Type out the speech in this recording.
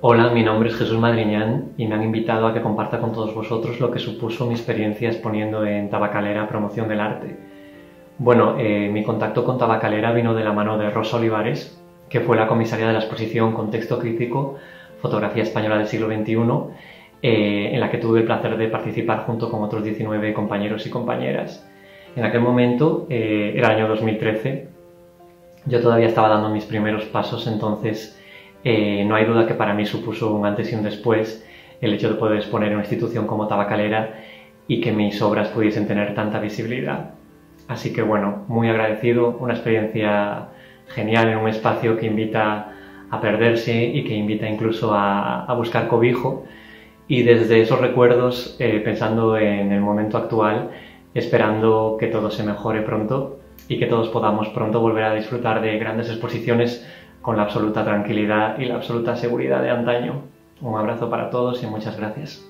Hola, mi nombre es Jesús Madriñán y me han invitado a que comparta con todos vosotros lo que supuso mi experiencia exponiendo en Tabacalera Promoción del Arte. Bueno, eh, mi contacto con Tabacalera vino de la mano de Rosa Olivares, que fue la comisaria de la exposición Contexto Crítico, Fotografía Española del siglo XXI, eh, en la que tuve el placer de participar junto con otros 19 compañeros y compañeras. En aquel momento, eh, era el año 2013, yo todavía estaba dando mis primeros pasos, entonces eh, no hay duda que para mí supuso un antes y un después el hecho de poder exponer en una institución como Tabacalera y que mis obras pudiesen tener tanta visibilidad. Así que bueno, muy agradecido, una experiencia genial en un espacio que invita a perderse y que invita incluso a, buscar cobijo. Y desde esos recuerdos, eh, pensando en el momento actual, esperando que todo se mejore pronto y que todos podamos pronto volver a disfrutar de grandes exposiciones con la absoluta tranquilidad y la absoluta seguridad de antaño. Un abrazo para todos y muchas gracias.